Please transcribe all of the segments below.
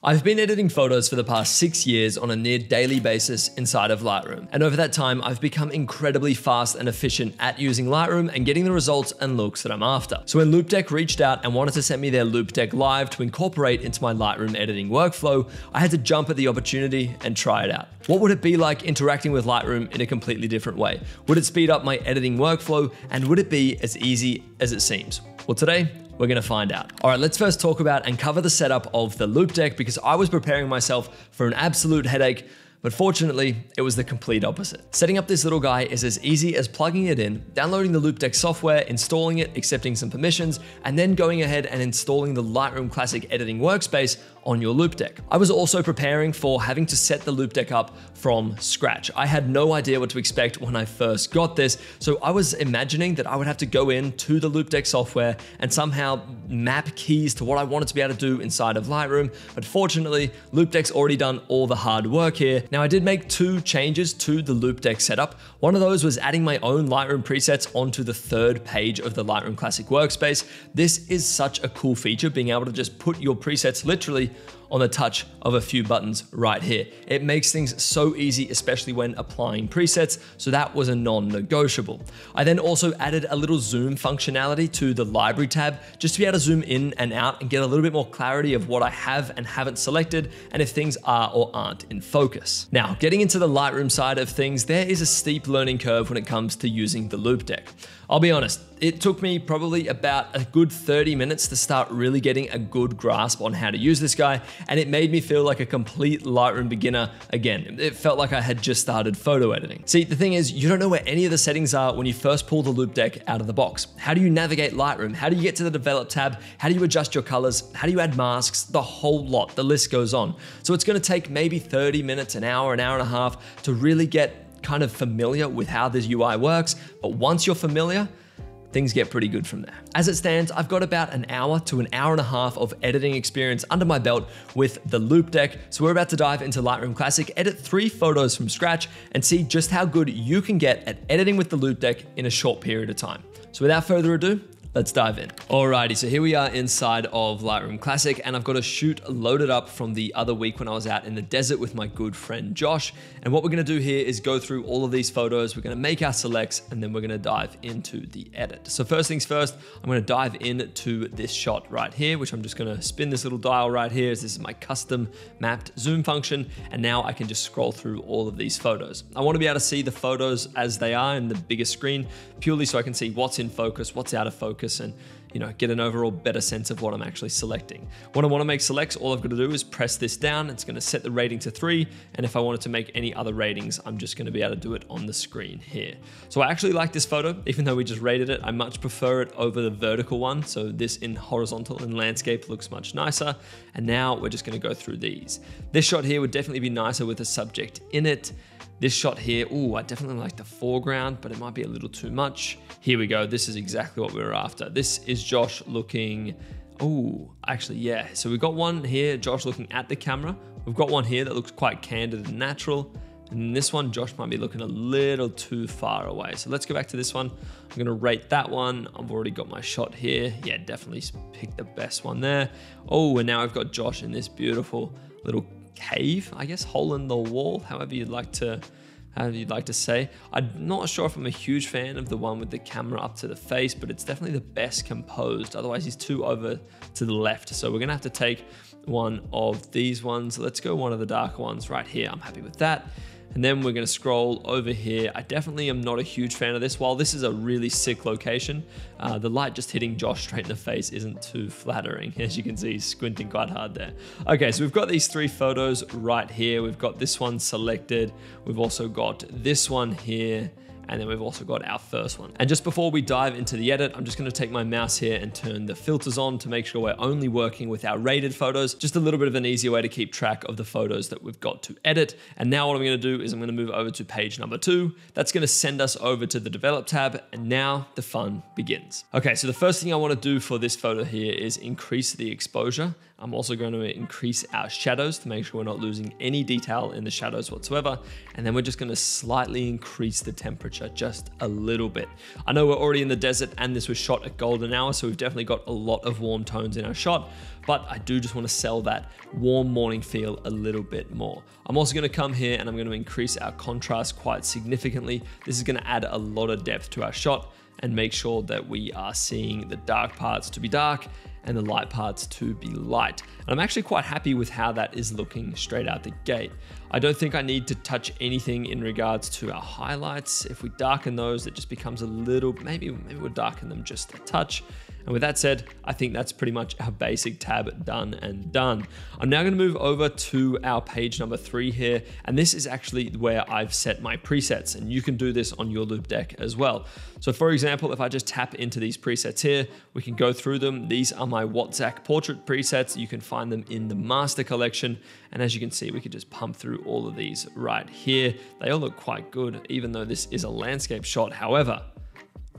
I've been editing photos for the past six years on a near daily basis inside of Lightroom. And over that time, I've become incredibly fast and efficient at using Lightroom and getting the results and looks that I'm after. So when Loupedeck reached out and wanted to send me their Loupedeck Live to incorporate into my Lightroom editing workflow, I had to jump at the opportunity and try it out. What would it be like interacting with Lightroom in a completely different way? Would it speed up my editing workflow? And would it be as easy as it seems? Well, today, we're gonna find out. All right, let's first talk about and cover the setup of the Loupedeck because I was preparing myself for an absolute headache but fortunately, it was the complete opposite. Setting up this little guy is as easy as plugging it in, downloading the Loupedeck software, installing it, accepting some permissions, and then going ahead and installing the Lightroom Classic editing workspace on your Loupedeck. I was also preparing for having to set the Loupedeck up from scratch. I had no idea what to expect when I first got this, so I was imagining that I would have to go in to the Loupedeck software and somehow map keys to what I wanted to be able to do inside of Lightroom, but fortunately, Loupedeck's already done all the hard work here. Now I did make two changes to the Loupedeck setup. One of those was adding my own Lightroom presets onto the third page of the Lightroom Classic workspace. This is such a cool feature, being able to just put your presets literally on the touch of a few buttons right here. It makes things so easy, especially when applying presets, so that was a non-negotiable. I then also added a little zoom functionality to the library tab, just to be able to zoom in and out and get a little bit more clarity of what I have and haven't selected, and if things are or aren't in focus. Now, getting into the Lightroom side of things, there is a steep learning curve when it comes to using the Loupedeck. I'll be honest, it took me probably about a good 30 minutes to start really getting a good grasp on how to use this guy, and it made me feel like a complete Lightroom beginner again. It felt like I had just started photo editing. See, the thing is, you don't know where any of the settings are when you first pull the Loupedeck out of the box. How do you navigate Lightroom? How do you get to the Develop tab? How do you adjust your colors? How do you add masks? The whole lot, the list goes on. So it's gonna take maybe 30 minutes, an hour, an hour and a half to really get kind of familiar with how this UI works, but once you're familiar, things get pretty good from there. As it stands, I've got about an hour to an hour and a half of editing experience under my belt with the Loupedeck, So we're about to dive into Lightroom Classic, edit three photos from scratch, and see just how good you can get at editing with the Loupedeck in a short period of time. So without further ado, Let's dive in. Alrighty, so here we are inside of Lightroom Classic and I've got a shoot loaded up from the other week when I was out in the desert with my good friend Josh. And what we're gonna do here is go through all of these photos, we're gonna make our selects and then we're gonna dive into the edit. So first things first, I'm gonna dive into this shot right here, which I'm just gonna spin this little dial right here this is my custom mapped zoom function. And now I can just scroll through all of these photos. I wanna be able to see the photos as they are in the bigger screen, purely so I can see what's in focus, what's out of focus, focus and you know get an overall better sense of what I'm actually selecting. When I want to make selects, all I've got to do is press this down. It's going to set the rating to three. And if I wanted to make any other ratings, I'm just going to be able to do it on the screen here. So I actually like this photo, even though we just rated it. I much prefer it over the vertical one. So this in horizontal and landscape looks much nicer. And now we're just going to go through these. This shot here would definitely be nicer with a subject in it. This shot here, oh, I definitely like the foreground, but it might be a little too much. Here we go. This is exactly what we were after. This is Josh looking, oh, actually, yeah. So we've got one here, Josh looking at the camera. We've got one here that looks quite candid and natural. And this one, Josh might be looking a little too far away. So let's go back to this one. I'm gonna rate that one. I've already got my shot here. Yeah, definitely pick the best one there. Oh, and now I've got Josh in this beautiful little cave, I guess, hole in the wall, however you'd like to however you'd like to say. I'm not sure if I'm a huge fan of the one with the camera up to the face, but it's definitely the best composed. Otherwise, he's too over to the left. So we're gonna have to take one of these ones. Let's go one of the darker ones right here. I'm happy with that. And then we're gonna scroll over here. I definitely am not a huge fan of this. While this is a really sick location, uh, the light just hitting Josh straight in the face isn't too flattering. As you can see, he's squinting quite hard there. Okay, so we've got these three photos right here. We've got this one selected. We've also got this one here and then we've also got our first one. And just before we dive into the edit, I'm just gonna take my mouse here and turn the filters on to make sure we're only working with our rated photos. Just a little bit of an easier way to keep track of the photos that we've got to edit. And now what I'm gonna do is I'm gonna move over to page number two. That's gonna send us over to the develop tab. And now the fun begins. Okay, so the first thing I wanna do for this photo here is increase the exposure. I'm also going to increase our shadows to make sure we're not losing any detail in the shadows whatsoever. And then we're just going to slightly increase the temperature just a little bit. I know we're already in the desert and this was shot at golden hour, so we've definitely got a lot of warm tones in our shot, but I do just want to sell that warm morning feel a little bit more. I'm also going to come here and I'm going to increase our contrast quite significantly. This is going to add a lot of depth to our shot and make sure that we are seeing the dark parts to be dark and the light parts to be light. And I'm actually quite happy with how that is looking straight out the gate. I don't think I need to touch anything in regards to our highlights. If we darken those, it just becomes a little, maybe, maybe we'll darken them just a touch. And with that said, I think that's pretty much our basic tab done and done. I'm now gonna move over to our page number three here. And this is actually where I've set my presets and you can do this on your Loupedeck as well. So for example, if I just tap into these presets here, we can go through them. These are my Watzac portrait presets. You can find them in the master collection. And as you can see, we could just pump through all of these right here. They all look quite good, even though this is a landscape shot. However,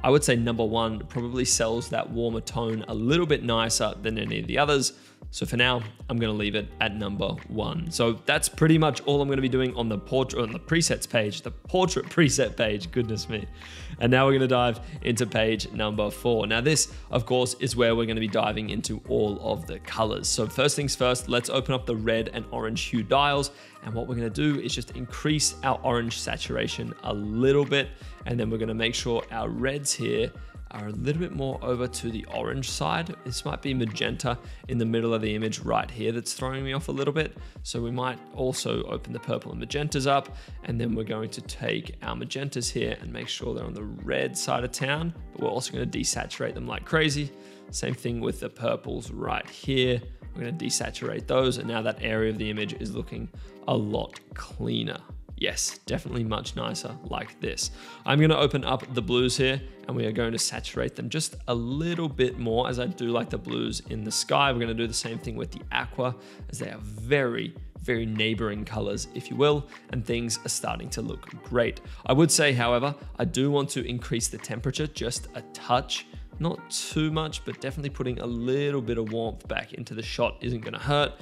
I would say number one probably sells that warmer tone a little bit nicer than any of the others. So for now, I'm gonna leave it at number one. So that's pretty much all I'm gonna be doing on the portrait on the presets page, the portrait preset page, goodness me. And now we're gonna dive into page number four. Now this, of course, is where we're gonna be diving into all of the colors. So first things first, let's open up the red and orange hue dials. And what we're gonna do is just increase our orange saturation a little bit. And then we're gonna make sure our reds here are a little bit more over to the orange side. This might be magenta in the middle of the image right here that's throwing me off a little bit. So we might also open the purple and magentas up and then we're going to take our magentas here and make sure they're on the red side of town, but we're also going to desaturate them like crazy. Same thing with the purples right here. We're going to desaturate those and now that area of the image is looking a lot cleaner. Yes, definitely much nicer like this. I'm gonna open up the blues here and we are going to saturate them just a little bit more as I do like the blues in the sky. We're gonna do the same thing with the aqua as they are very, very neighboring colors, if you will, and things are starting to look great. I would say, however, I do want to increase the temperature just a touch not too much, but definitely putting a little bit of warmth back into the shot isn't gonna hurt.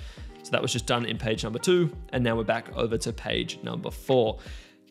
So that was just done in page number two. And now we're back over to page number four.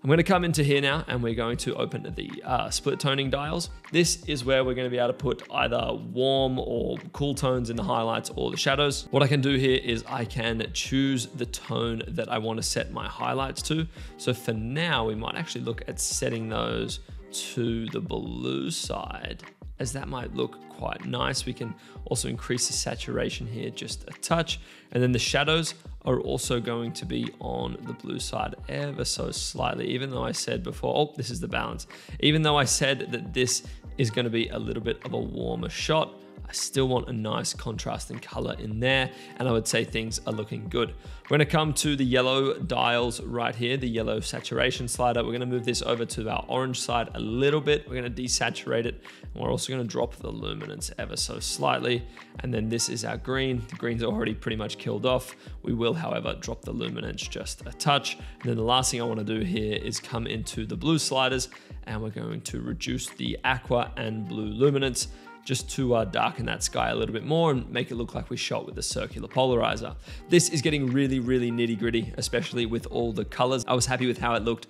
I'm going to come into here now and we're going to open the uh, split toning dials. This is where we're going to be able to put either warm or cool tones in the highlights or the shadows. What I can do here is I can choose the tone that I want to set my highlights to. So for now, we might actually look at setting those to the blue side as that might look quite nice. We can also increase the saturation here just a touch. And then the shadows are also going to be on the blue side ever so slightly, even though I said before, oh, this is the balance. Even though I said that this is gonna be a little bit of a warmer shot, I still want a nice contrast contrasting color in there. And I would say things are looking good. We're gonna come to the yellow dials right here, the yellow saturation slider. We're gonna move this over to our orange side a little bit. We're gonna desaturate it. And we're also gonna drop the luminance ever so slightly. And then this is our green. The green's already pretty much killed off. We will, however, drop the luminance just a touch. And then the last thing I wanna do here is come into the blue sliders and we're going to reduce the aqua and blue luminance just to uh, darken that sky a little bit more and make it look like we shot with the circular polarizer. This is getting really, really nitty gritty, especially with all the colors. I was happy with how it looked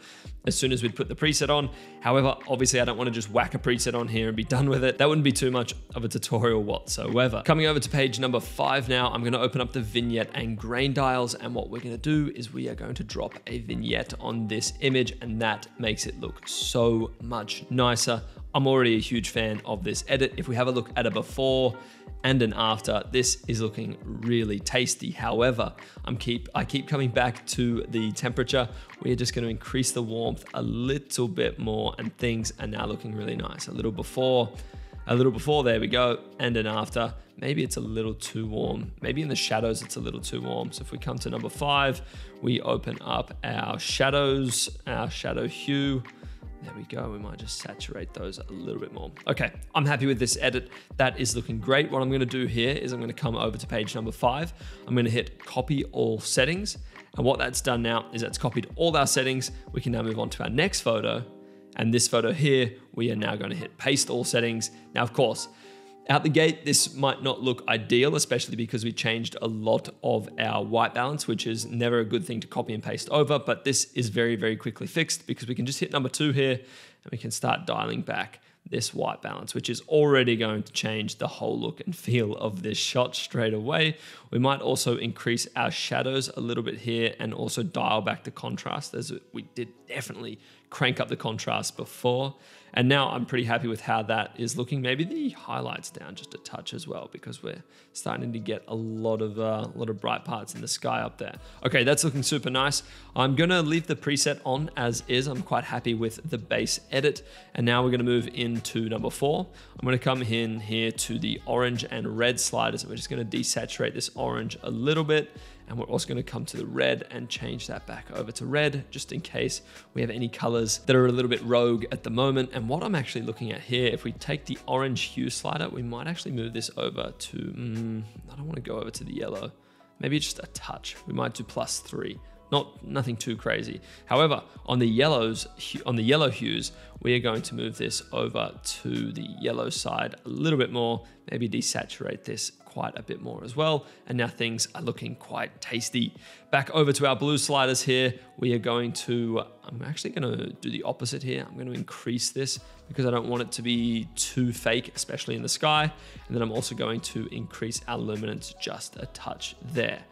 as soon as we'd put the preset on. However, obviously I don't want to just whack a preset on here and be done with it. That wouldn't be too much of a tutorial whatsoever. Coming over to page number five now, I'm going to open up the vignette and grain dials. And what we're going to do is we are going to drop a vignette on this image and that makes it look so much nicer. I'm already a huge fan of this edit. If we have a look at a before and an after, this is looking really tasty. However, I'm keep I keep coming back to the temperature. We're just going to increase the warmth a little bit more and things are now looking really nice. A little before, a little before, there we go, and an after. Maybe it's a little too warm. Maybe in the shadows it's a little too warm. So if we come to number five, we open up our shadows, our shadow hue, there we go. We might just saturate those a little bit more. Okay, I'm happy with this edit. That is looking great. What I'm gonna do here is I'm gonna come over to page number five. I'm gonna hit copy all settings. And what that's done now is that's copied all our settings. We can now move on to our next photo. And this photo here, we are now gonna hit paste all settings. Now, of course, Out the gate, this might not look ideal, especially because we changed a lot of our white balance, which is never a good thing to copy and paste over, but this is very, very quickly fixed because we can just hit number two here and we can start dialing back this white balance, which is already going to change the whole look and feel of this shot straight away. We might also increase our shadows a little bit here and also dial back the contrast as we did definitely crank up the contrast before. And now I'm pretty happy with how that is looking. Maybe the highlights down just a touch as well because we're starting to get a lot of uh, a lot of bright parts in the sky up there. Okay, that's looking super nice. I'm gonna leave the preset on as is. I'm quite happy with the base edit. And now we're gonna move into number four. I'm gonna come in here to the orange and red sliders and we're just gonna desaturate this orange a little bit and we're also going to come to the red and change that back over to red just in case we have any colors that are a little bit rogue at the moment. And what I'm actually looking at here, if we take the orange hue slider, we might actually move this over to, mm, I don't want to go over to the yellow, maybe just a touch. We might do plus three not nothing too crazy. However, on the yellows, on the yellow hues, we are going to move this over to the yellow side a little bit more, maybe desaturate this quite a bit more as well. And now things are looking quite tasty. Back over to our blue sliders here, we are going to, I'm actually gonna do the opposite here. I'm gonna increase this because I don't want it to be too fake, especially in the sky. And then I'm also going to increase our luminance just a touch there.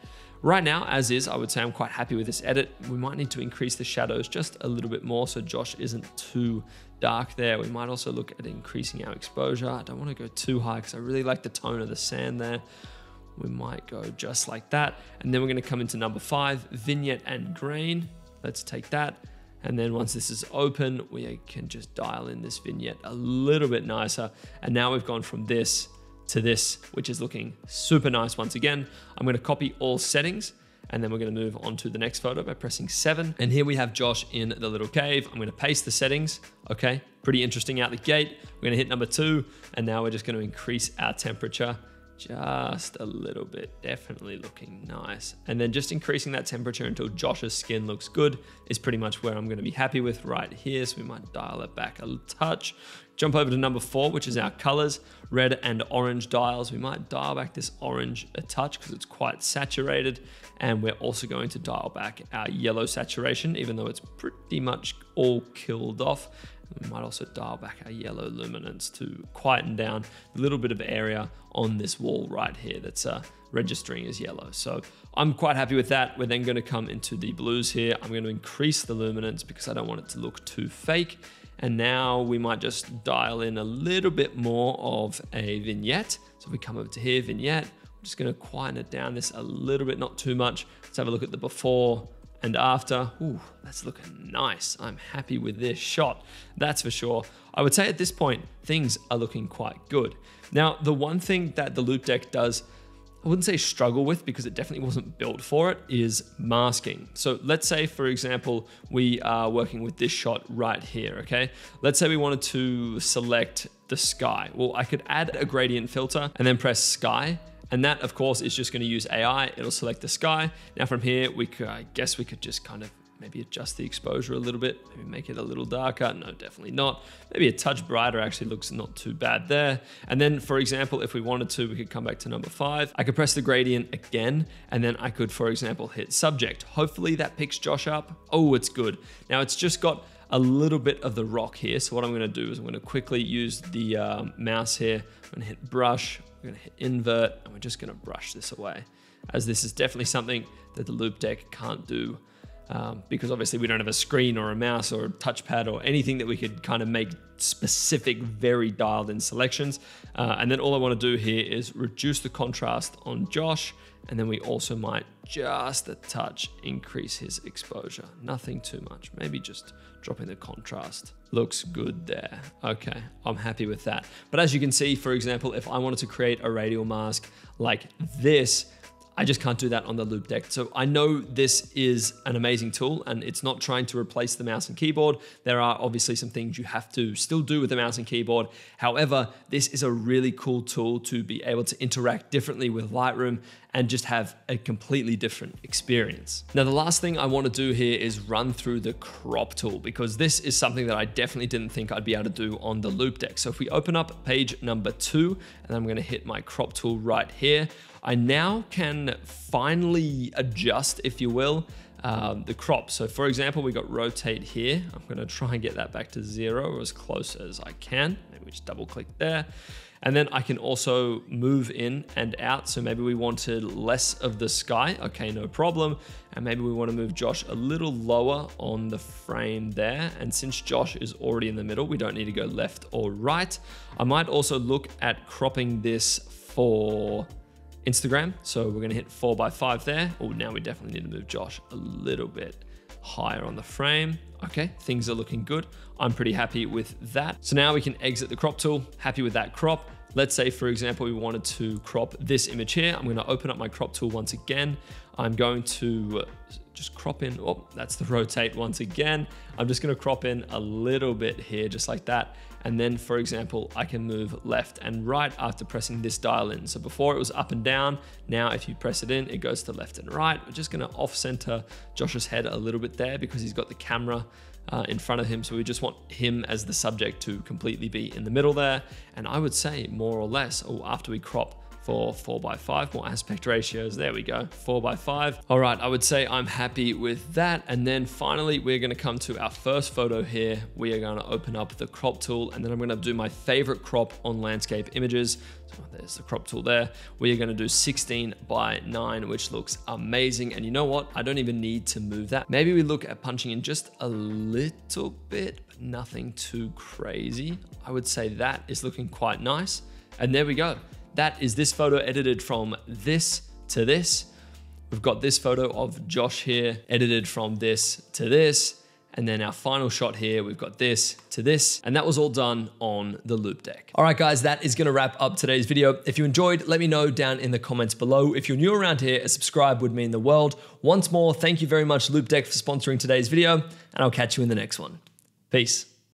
Right now, as is, I would say I'm quite happy with this edit. We might need to increase the shadows just a little bit more so Josh isn't too dark there. We might also look at increasing our exposure. I don't want to go too high because I really like the tone of the sand there. We might go just like that. And then we're going to come into number five, vignette and grain. Let's take that. And then once this is open, we can just dial in this vignette a little bit nicer. And now we've gone from this to this, which is looking super nice once again. I'm gonna copy all settings and then we're gonna move on to the next photo by pressing seven. And here we have Josh in the little cave. I'm gonna paste the settings, okay? Pretty interesting out the gate. We're gonna hit number two and now we're just gonna increase our temperature just a little bit, definitely looking nice. And then just increasing that temperature until Josh's skin looks good is pretty much where I'm gonna be happy with right here. So we might dial it back a touch. Jump over to number four, which is our colors, red and orange dials. We might dial back this orange a touch because it's quite saturated. And we're also going to dial back our yellow saturation, even though it's pretty much all killed off. We might also dial back our yellow luminance to quieten down a little bit of area on this wall right here that's uh, registering as yellow. So I'm quite happy with that. We're then going to come into the blues here. I'm going to increase the luminance because I don't want it to look too fake. And now we might just dial in a little bit more of a vignette. So we come over to here, vignette, I'm just going to quieten it down this a little bit, not too much. Let's have a look at the before and after, ooh, that's looking nice. I'm happy with this shot, that's for sure. I would say at this point, things are looking quite good. Now, the one thing that the Loupedeck does, I wouldn't say struggle with because it definitely wasn't built for it, is masking. So let's say, for example, we are working with this shot right here, okay? Let's say we wanted to select the sky. Well, I could add a gradient filter and then press sky and that, of course, is just going to use AI. It'll select the sky. Now from here, we could, I guess we could just kind of maybe adjust the exposure a little bit, maybe make it a little darker. No, definitely not. Maybe a touch brighter actually looks not too bad there. And then, for example, if we wanted to, we could come back to number five. I could press the gradient again, and then I could, for example, hit subject. Hopefully that picks Josh up. Oh, it's good. Now it's just got a little bit of the rock here. So what I'm gonna do is I'm gonna quickly use the uh, mouse here. I'm hit brush, we're gonna hit invert, and we're just gonna brush this away. As this is definitely something that the Loupedeck can't do um, because obviously we don't have a screen or a mouse or a touchpad or anything that we could kind of make specific, very dialed in selections. Uh, and then all I want to do here is reduce the contrast on Josh. And then we also might just a touch increase his exposure. Nothing too much, maybe just dropping the contrast. Looks good there. Okay, I'm happy with that. But as you can see, for example, if I wanted to create a radial mask like this, I just can't do that on the Loupedeck. So I know this is an amazing tool and it's not trying to replace the mouse and keyboard. There are obviously some things you have to still do with the mouse and keyboard. However, this is a really cool tool to be able to interact differently with Lightroom and just have a completely different experience. Now, the last thing I wanna do here is run through the crop tool because this is something that I definitely didn't think I'd be able to do on the Loupedeck. So if we open up page number two, and I'm gonna hit my crop tool right here, I now can finally adjust, if you will, um, the crop. So for example, we got rotate here. I'm gonna try and get that back to zero or as close as I can. Maybe we just double click there. And then I can also move in and out. So maybe we wanted less of the sky. Okay, no problem. And maybe we want to move Josh a little lower on the frame there. And since Josh is already in the middle, we don't need to go left or right. I might also look at cropping this for Instagram. So we're gonna hit four by five there. Oh, now we definitely need to move Josh a little bit higher on the frame. Okay, things are looking good. I'm pretty happy with that. So now we can exit the crop tool, happy with that crop. Let's say, for example, we wanted to crop this image here. I'm gonna open up my crop tool once again. I'm going to just crop in, oh, that's the rotate once again. I'm just gonna crop in a little bit here, just like that. And then, for example, I can move left and right after pressing this dial in. So before it was up and down, now if you press it in, it goes to left and right. We're just gonna off center Josh's head a little bit there because he's got the camera uh, in front of him. So we just want him as the subject to completely be in the middle there. And I would say more or less, oh, after we crop for 4 by 5 more aspect ratios. There we go, 4 by 5 All right, I would say I'm happy with that. And then finally, we're gonna come to our first photo here. We are gonna open up the crop tool and then I'm gonna do my favorite crop on landscape images. So there's the crop tool there. We are gonna do 16 by 9, which looks amazing. And you know what? I don't even need to move that. Maybe we look at punching in just a little bit, but nothing too crazy. I would say that is looking quite nice. And there we go. That is this photo edited from this to this. We've got this photo of Josh here edited from this to this. And then our final shot here, we've got this to this, and that was all done on the Loupedeck. All right, guys, that is gonna wrap up today's video. If you enjoyed, let me know down in the comments below. If you're new around here, a subscribe would mean the world. Once more, thank you very much, Loupedeck, for sponsoring today's video, and I'll catch you in the next one. Peace.